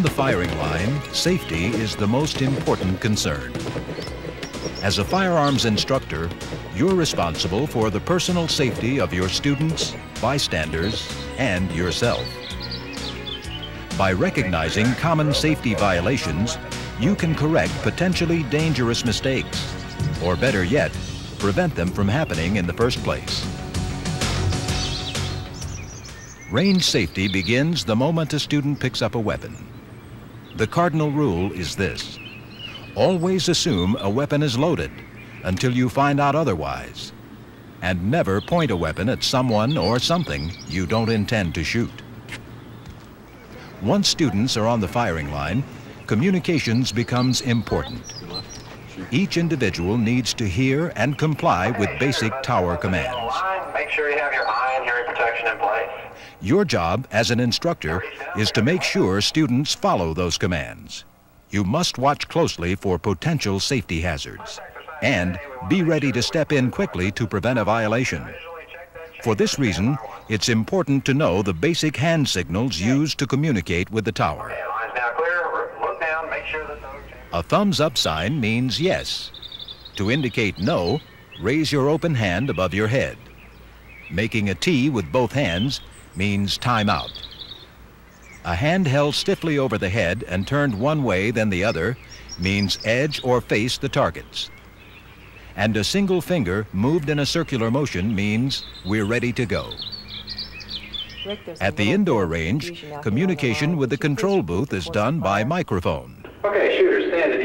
On the firing line, safety is the most important concern. As a firearms instructor, you're responsible for the personal safety of your students, bystanders, and yourself. By recognizing common safety violations, you can correct potentially dangerous mistakes, or better yet, prevent them from happening in the first place. Range safety begins the moment a student picks up a weapon. The cardinal rule is this. Always assume a weapon is loaded until you find out otherwise. And never point a weapon at someone or something you don't intend to shoot. Once students are on the firing line, communications becomes important. Each individual needs to hear and comply with basic tower commands. Make sure you have your eye and hearing protection in place. Your job as an instructor is to make sure students follow those commands. You must watch closely for potential safety hazards and be ready to step in quickly to prevent a violation. For this reason, it's important to know the basic hand signals used to communicate with the tower. Okay, line's now clear. Look down, make sure there's no change. A thumbs up sign means yes. To indicate no, raise your open hand above your head. Making a T with both hands means time out. A hand held stiffly over the head and turned one way then the other means edge or face the targets. And a single finger moved in a circular motion means we're ready to go. Rick, At the indoor range, out here on the communication with the Could you please control booth is done by microphone. Okay, shooters, stand at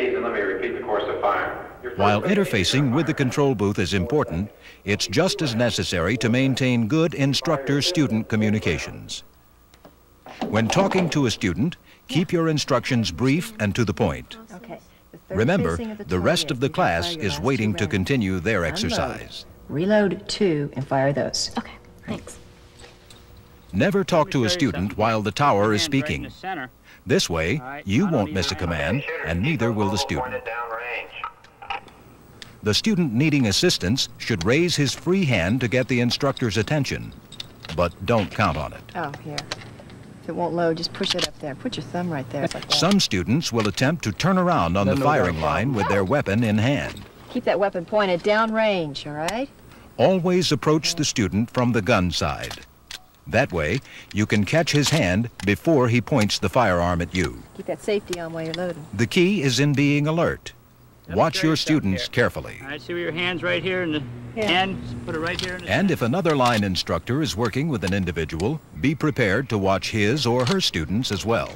While interfacing with the control booth is important, it's just as necessary to maintain good instructor-student communications. When talking to a student, keep your instructions brief and to the point. Okay. The third Remember, the rest of the class is waiting to continue their exercise. Reload two and fire those. Okay, thanks. Never talk to a Let me show you student while the tower is Hands right in speaking. The center. This way, All right, you won't miss a command, and neither will the student. The student needing assistance should raise his free hand to get the instructor's attention, but don't count on it. Oh, here. If it won't load, just push it up there. Put your thumb right there. Like. Some students will attempt to turn around on the Then firing line with their weapon in hand. Keep that weapon pointed down range, all right? Always approach the student from the gun side. That way, you can catch his hand before he points the firearm at you. Keep that safety on while you're loading. The key is in being alert. Let me Watch your students here. carefully. All right, see where your hand's right here in the Yeah. hand? Put it right here in the And if another line instructor is working with an individual, be prepared to watch his or her students as well.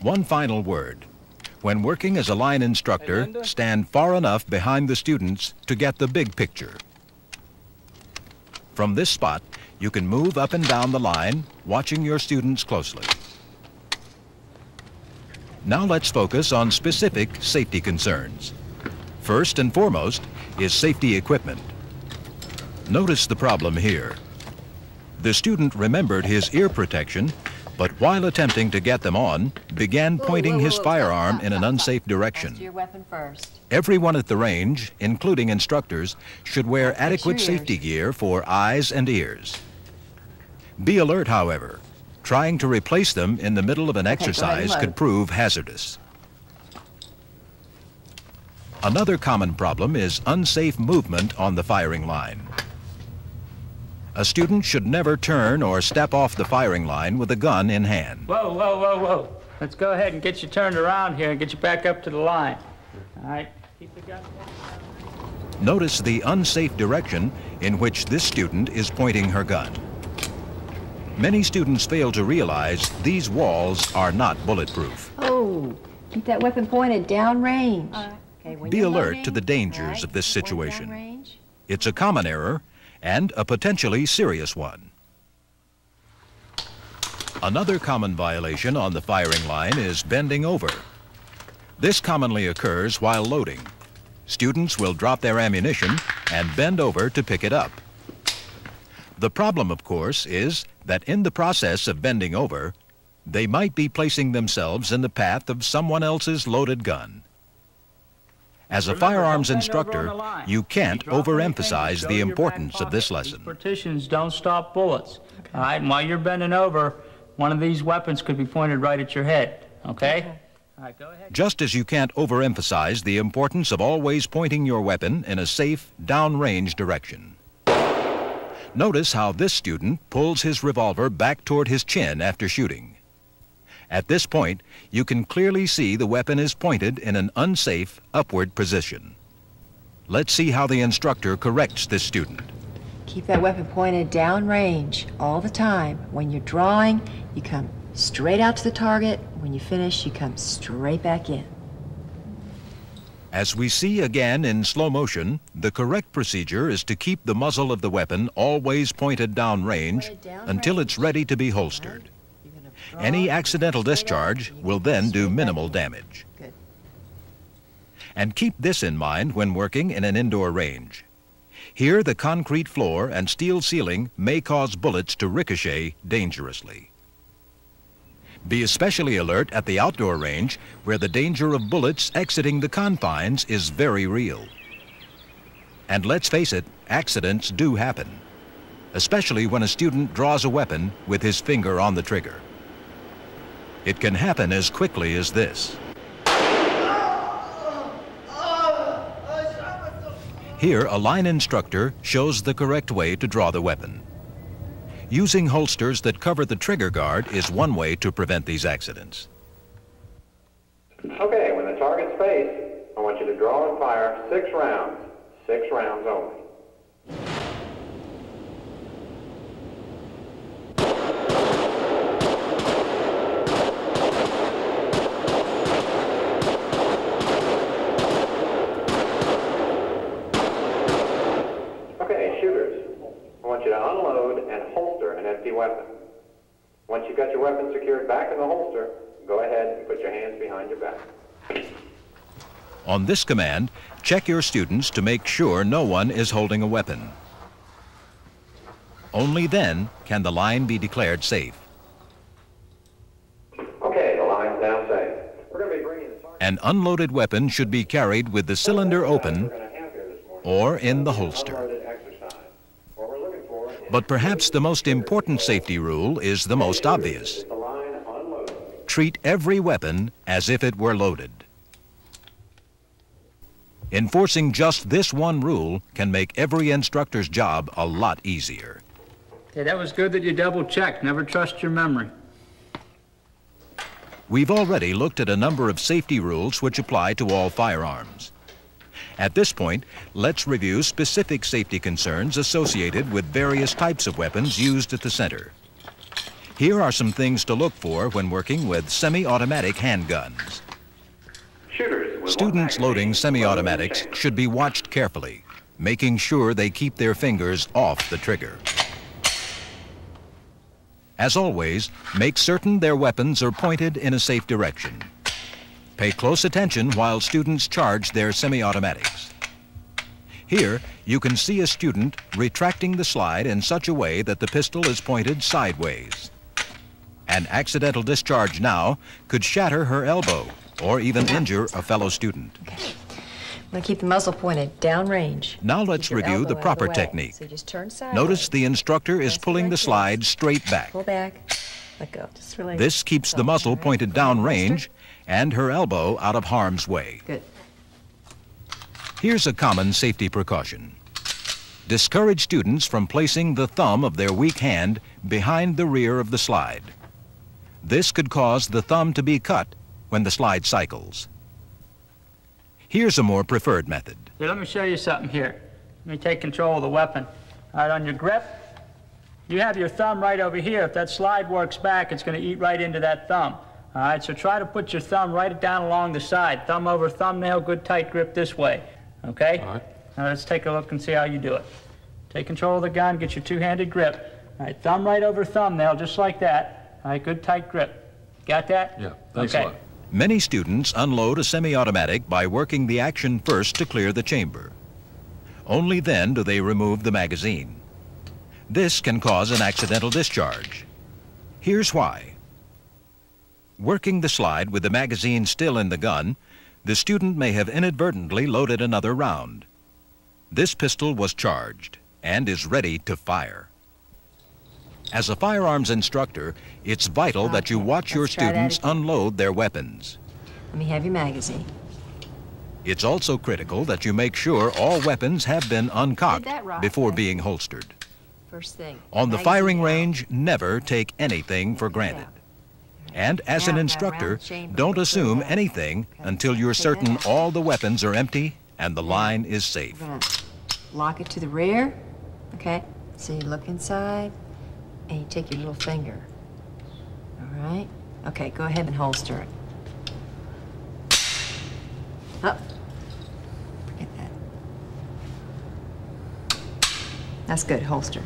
One final word. When working as a line instructor, stand far enough behind the students to get the big picture. From this spot, you can move up and down the line, watching your students closely. Now let's focus on specific safety concerns. First and foremost is safety equipment. Notice the problem here. The student remembered his ear protection, but while attempting to get them on, began pointing his firearm in an unsafe direction. your weapon first. Everyone at the range, including instructors, should wear adequate safety gear for eyes and ears. Be alert, however. Trying to replace them in the middle of an and exercise could prove hazardous. Another common problem is unsafe movement on the firing line. A student should never turn or step off the firing line with a gun in hand. Whoa, whoa, whoa, whoa. Let's go ahead and get you turned around here and get you back up to the line. All right, keep the gun. Notice the unsafe direction in which this student is pointing her gun. Many students fail to realize these walls are not bulletproof. Oh, keep that weapon pointed down range. Okay, Be alert loading, to the dangers all right, of this situation. It's a common error and a potentially serious one. Another common violation on the firing line is bending over. This commonly occurs while loading. Students will drop their ammunition and bend over to pick it up. The problem, of course, is that in the process of bending over, they might be placing themselves in the path of someone else's loaded gun. As a firearms don't bend over on instructor, you can't If you drop anything, overemphasize the to your back importance of this lesson. partitions don't stop bullets. All right, and while you're bending over, one of these weapons could be pointed right at your head. Okay? All right. Just as you can't overemphasize the importance of always pointing your weapon in a safe, downrange direction. Notice how this student pulls his revolver back toward his chin after shooting. At this point, you can clearly see the weapon is pointed in an unsafe, upward position. Let's see how the instructor corrects this student. Keep that weapon pointed downrange all the time. When you're drawing, you come straight out to the target. When you finish, you come straight back in. As we see again in slow motion, the correct procedure is to keep the muzzle of the weapon always pointed downrange downrange. until it's ready to be holstered. You're gonna draw Any accidental discharge will then do minimal damage. And keep this in mind when working in an indoor range. Here, the concrete floor and steel ceiling may cause bullets to ricochet dangerously. Be especially alert at the outdoor range where the danger of bullets exiting the confines is very real. And let's face it, accidents do happen, especially when a student draws a weapon with his finger on the trigger. It can happen as quickly as this. Here, a line instructor shows the correct way to draw the weapon. Using holsters that cover the trigger guard is one way to prevent these accidents. Okay, when the target's faced, I want you to draw and fire six rounds. Six rounds only. Okay, shooters. I want you to unload and holster an empty weapon. Once you've got your weapon secured back in the holster, go ahead and put your hands behind your back. On this command, check your students to make sure no one is holding a weapon. Only then can the line be declared safe. Okay, the line's now safe. We're going to be bringing the. An unloaded weapon should be carried with the cylinder open We're going to have here this morning. or in the holster. Unloaded exercise. What we're looking for is But perhaps the most important safety rule is the most obvious. the line unloaded. Treat every weapon as if it were loaded. Enforcing just this one rule can make every instructor's job a lot easier. Okay, that was good that you double checked. Never trust your memory. We've already looked at a number of safety rules which apply to all firearms. At this point, let's review specific safety concerns associated with various types of weapons used at the center. Here are some things to look for when working with semi-automatic handguns. Students loading semi-automatics should be watched carefully, making sure they keep their fingers off the trigger. As always, make certain their weapons are pointed in a safe direction. Pay close attention while students charge their semi-automatics. Here, you can see a student retracting the slide in such a way that the pistol is pointed sideways. An accidental discharge now could shatter her elbow or even injure a fellow student. I'm gonna keep the muzzle pointed downrange. Now let's review the proper way. technique. So just turn sideways. Notice the instructor is pulling the slide straight back. Pull back. Let go. Just relax. This keeps the muzzle right. pointed Pull down down range holster. and her elbow out of harm's way. Good. Here's a common safety precaution. Discourage students from placing the thumb of their weak hand behind the rear of the slide. This could cause the thumb to be cut when the slide cycles. Here's a more preferred method. Here, let me show you something here. Let me take control of the weapon. All right, on your grip, you have your thumb right over here. If that slide works back, it's going to eat right into that thumb. All right, so try to put your thumb right down along the side. Thumb over thumbnail, good tight grip this way. Okay? All right. Now let's take a look and see how you do it. Take control of the gun, get your two-handed grip. All right, thumb right over thumbnail, just like that. All right, good tight grip. Got that? Yeah, thanks okay. a lot. Many students unload a semi-automatic by working the action first to clear the chamber. Only then do they remove the magazine. This can cause an accidental discharge. Here's why. Working the slide with the magazine still in the gun, the student may have inadvertently loaded another round. This pistol was charged and is ready to fire. As a firearms instructor, it's vital that you watch your let's students unload their weapons. Let me have your magazine. It's also critical that you make sure all weapons have been uncocked right. before being holstered. First thing. On the firing range, never take anything for granted. And as an instructor, don't assume anything until you're certain all the weapons are empty and the line is safe. Lock it to the rear. Okay. So you look inside and you take your little finger. All right. Okay, go ahead and holster it. Up. Forget that. That's good, holster.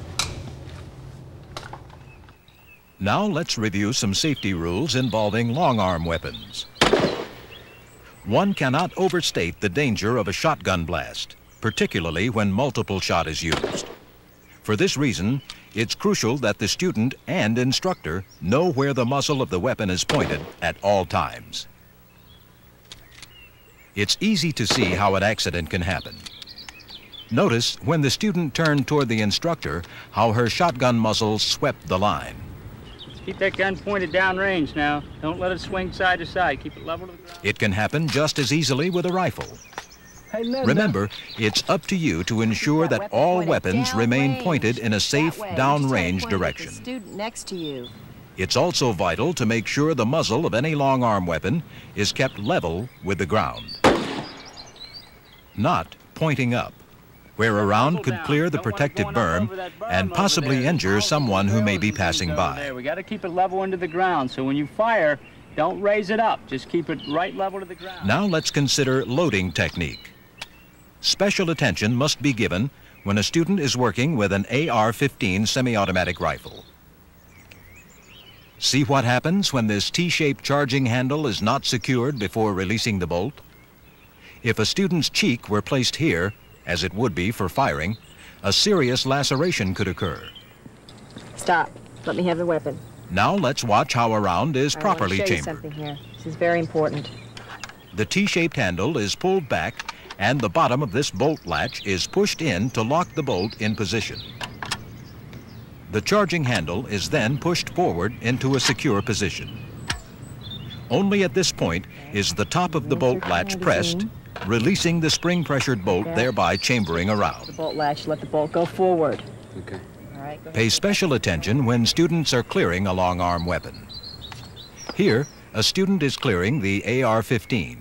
Now let's review some safety rules involving long arm weapons. One cannot overstate the danger of a shotgun blast, particularly when multiple shot is used. For this reason, it's crucial that the student and instructor know where the muzzle of the weapon is pointed at all times. It's easy to see how an accident can happen. Notice when the student turned toward the instructor how her shotgun muzzle swept the line. Keep that gun pointed downrange now. Don't let it swing side to side. Keep it level to the ground. It can happen just as easily with a rifle. Hey, Linda. Remember, it's up to you to ensure that all weapons remain pointed in a safe downrange direction. Student next to you. It's also vital to make sure the muzzle of any long arm weapon is kept level with the ground. Not pointing up, where a round could clear the Don't want it protective berm over that berm and possibly injure someone who may be passing by. We got to keep it level into the ground. So when you fire, don't raise it up. Just keep it right level to the ground. Now let's consider loading technique. Special attention must be given when a student is working with an AR-15 semi-automatic rifle. See what happens when this T-shaped charging handle is not secured before releasing the bolt? If a student's cheek were placed here, as it would be for firing, a serious laceration could occur. Stop. Let me have the weapon. Now let's watch how a round is I properly show you something here. This is very important. The T-shaped handle is pulled back and the bottom of this bolt latch is pushed in to lock the bolt in position. The charging handle is then pushed forward into a secure position. Only at this point is the top of the bolt latch pressed, releasing the spring-pressured bolt, thereby chambering The around. bolt latch. Let the bolt go forward. Okay. All right. Go. Pay special attention when students are clearing a long arm weapon. Here, a student is clearing the AR-15.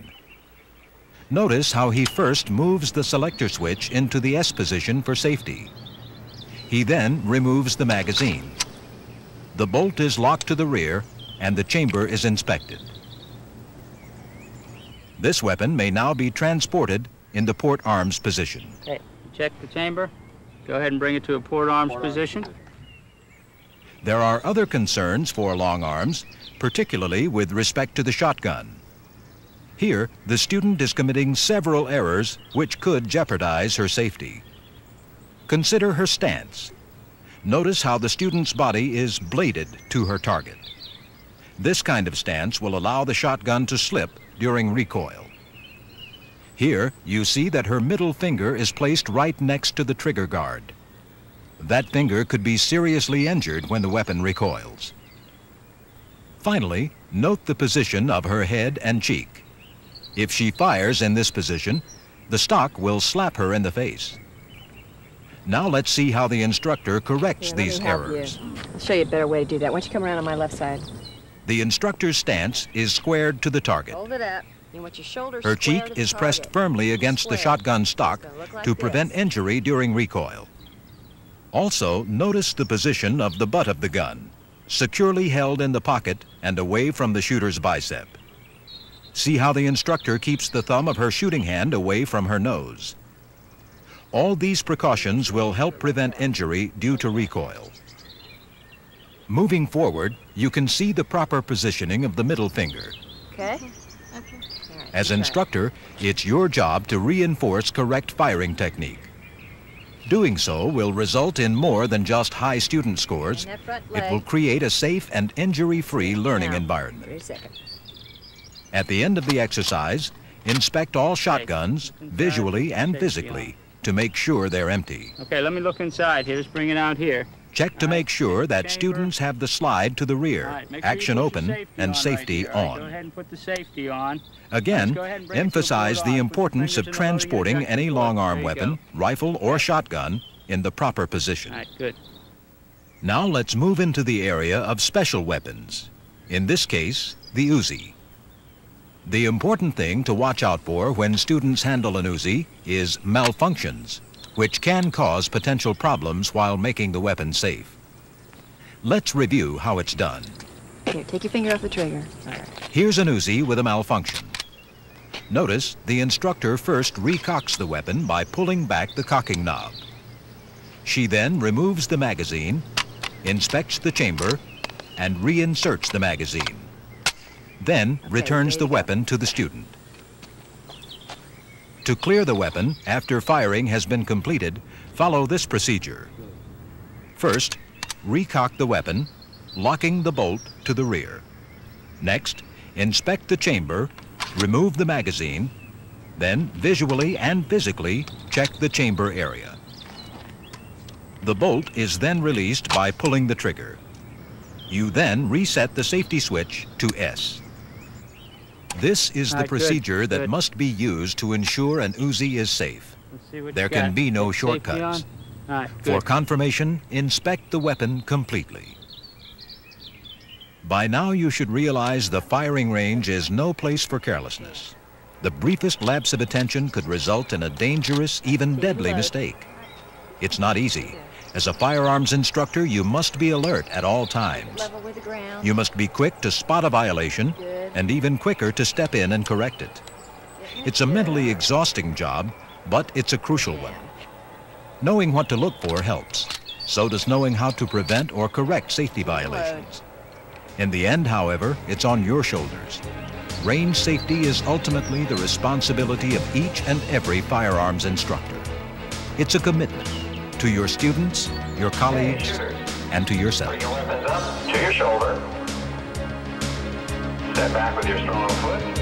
Notice how he first moves the selector switch into the S position for safety. He then removes the magazine. The bolt is locked to the rear and the chamber is inspected. This weapon may now be transported in the port arms position. Okay. Check the chamber. Go ahead and bring it to a port arms position. There are other concerns for long arms, particularly with respect to the shotgun. Here, the student is committing several errors which could jeopardize her safety. Consider her stance. Notice how the student's body is bladed to her target. This kind of stance will allow the shotgun to slip during recoil. Here, you see that her middle finger is placed right next to the trigger guard. That finger could be seriously injured when the weapon recoils. Finally, note the position of her head and cheek. If she fires in this position, the stock will slap her in the face. Now let's see how the instructor corrects Here, these me help you. errors. I'll show you a better way to do that. Why don't you come around on my left side? The instructor's stance is squared to the target. Hold it up. You want your shoulders Her cheek is pressed firmly against the shotgun stock like to prevent this. injury during recoil. Also, notice the position of the butt of the gun, securely held in the pocket and away from the shooter's bicep. See how the instructor keeps the thumb of her shooting hand away from her nose. All these precautions will help prevent injury due to recoil. Moving forward, you can see the proper positioning of the middle finger. Okay. As instructor, it's your job to reinforce correct firing technique. Doing so will result in more than just high student scores. And that front It will create a safe and injury-free learning Now, environment. Wait a second. At the end of the exercise, Inspect all shotguns visually and physically to make sure they're empty. Okay, let me look inside here. Just bring it out here. Check to make sure that students have the slide to the rear, right, make sure you action open, and safety here. All right, Go on. ahead and put the safety on. Again, go ahead and bring it to a emphasize the on. Put your importance of in the loading transporting any long-arm weapon, rifle, or shotgun in the proper position. All right, good. Now let's move into the area of special weapons. In this case, the Uzi. The important thing to watch out for when students handle an Uzi is malfunctions, which can cause potential problems while making the weapon safe. Let's review how it's done. Here, take your finger off the trigger. Here's an Uzi with a malfunction. Notice the instructor first recocks the weapon by pulling back the cocking knob. She then removes the magazine, inspects the chamber, and reinserts the magazine. Then returns the go. weapon to the student. To clear the weapon after firing has been completed, follow this procedure. First, recock the weapon, locking the bolt to the rear. Next, inspect the chamber, remove the magazine, then visually and physically check the chamber area. The bolt is then released by pulling the trigger. You then reset the safety switch to S. This is the All right, good, procedure that good. must be used to ensure an Uzi is safe. Let's see what There can got. be no shortcuts. on. For confirmation, inspect the weapon completely. By now you should realize the firing range is no place for carelessness. The briefest lapse of attention could result in a dangerous, even deadly mistake. It's not easy. As a firearms instructor, you must be alert at all times. Level with the ground. You must be quick to spot a violation and even quicker to step in and correct it. It's a mentally exhausting job, but it's a crucial one. Knowing what to look for helps. So does knowing how to prevent or correct safety violations. In the end, however, it's on your shoulders. Range safety is ultimately the responsibility of each and every firearms instructor. It's a commitment to your students, your colleagues, and to yourself. Your weapons up to your shoulder. Step back with your strong foot.